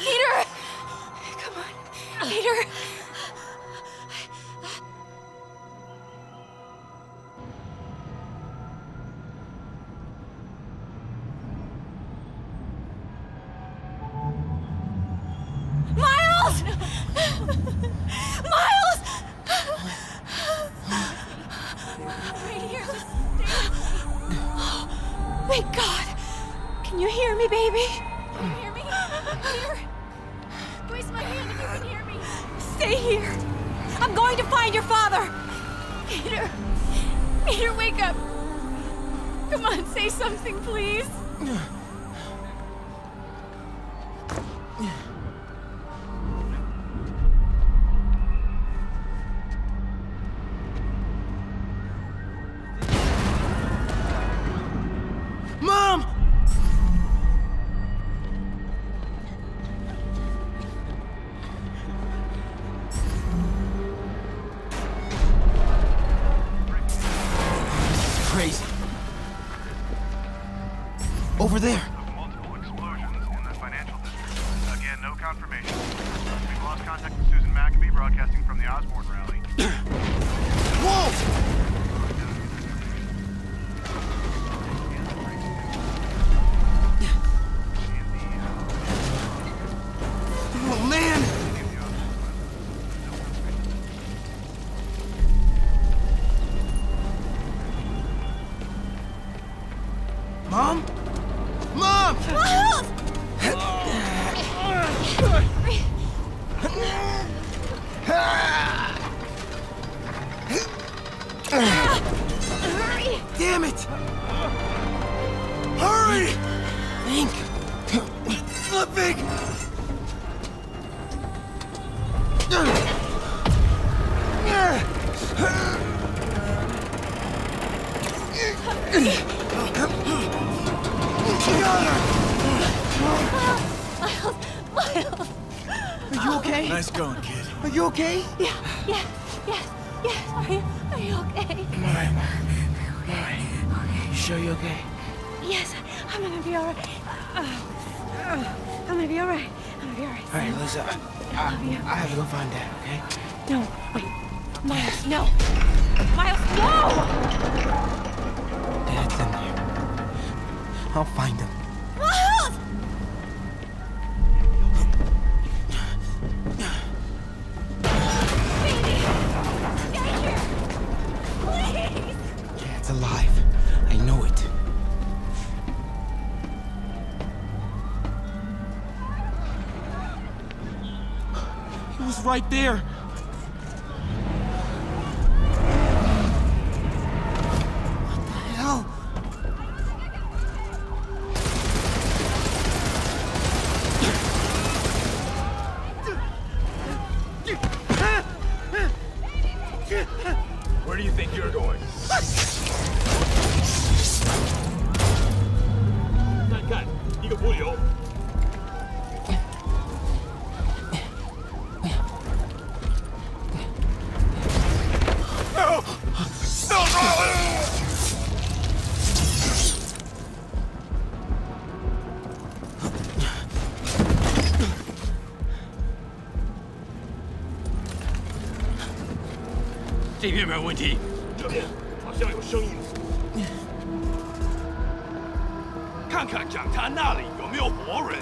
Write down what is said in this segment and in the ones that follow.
Peter! Come on, Peter! Miles! Miles! Here, oh, Thank God! Can you hear me, baby? Can you hear me? Peter? Squeeze my hand if you can hear me. Stay here. I'm going to find your father. Peter. Peter, wake up. Come on, say something, please. Damn it! Hurry! Think. Flipping! Are you okay? Nice going, kid. Are you okay? Yeah, yeah, yes, yes. Are you, are you okay? Alright, Alright. You sure you okay? Yes, I'm gonna be all right. Uh, uh, I'm gonna be all right. I'm gonna be all right. Alright, Lisa. I, I, I have to go find Dad, okay? No, wait. Miles, no. Miles, no! Dad's in there. I'll find him. Right there. 这边没有问题，这边好像有声音。看看讲台那里有没有活人。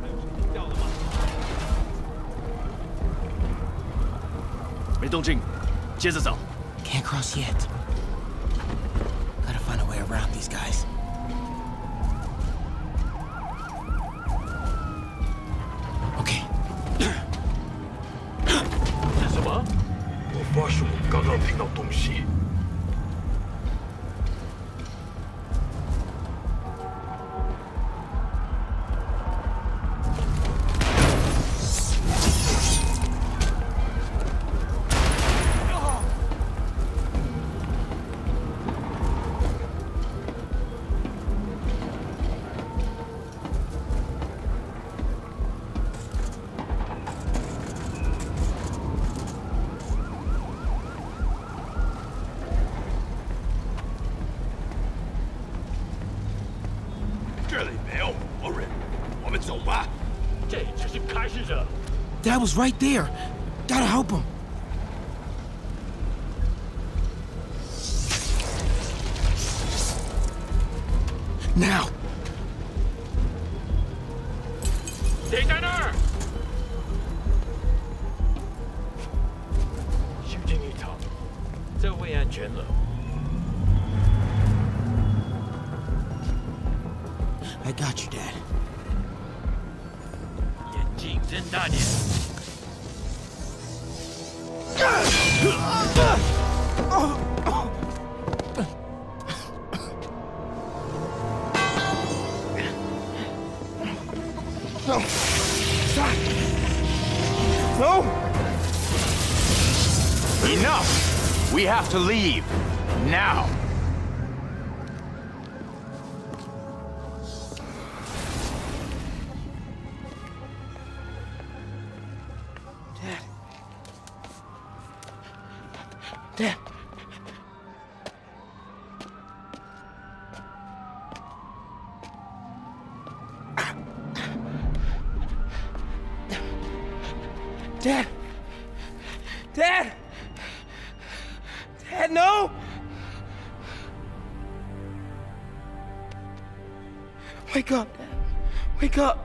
还有谁听到了吗？没动静，接着走。 Can't cross yet. Gotta find a way around these guys. Dad was right there. Gotta help him. Now. Have to leave. Now! Dad. Dad. Wake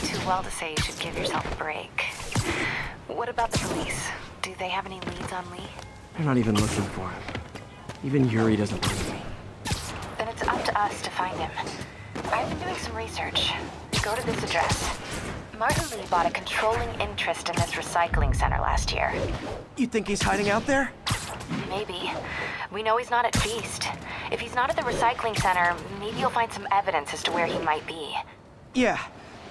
too well to say you should give yourself a break. What about the police? Do they have any leads on Lee? They're not even looking for him. Even Yuri doesn't believe me. Then it's up to us to find him. I've been doing some research. Go to this address. Martin Lee bought a controlling interest in this recycling center last year. You think he's hiding out there? Maybe. We know he's not at Feast. If he's not at the recycling center, maybe you'll find some evidence as to where he might be. Yeah.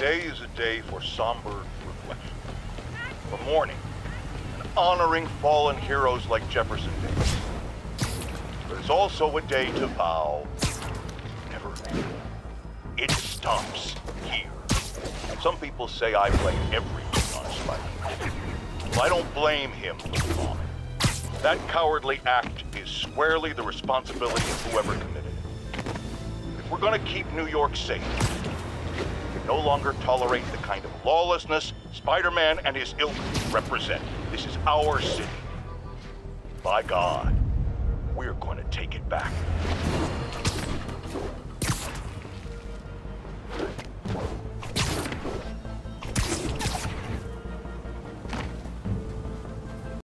Today is a day for somber reflection, for mourning, and honoring fallen heroes like Jefferson Davis. But it's also a day to vow never again. It stops here. Some people say I blame everything on Spider. Well, I don't blame him, Tom. That cowardly act is squarely the responsibility of whoever committed it. If we're gonna keep New York safe, no longer tolerate the kind of lawlessness Spider-Man and his ilk represent. This is our city. By God, we're going to take it back.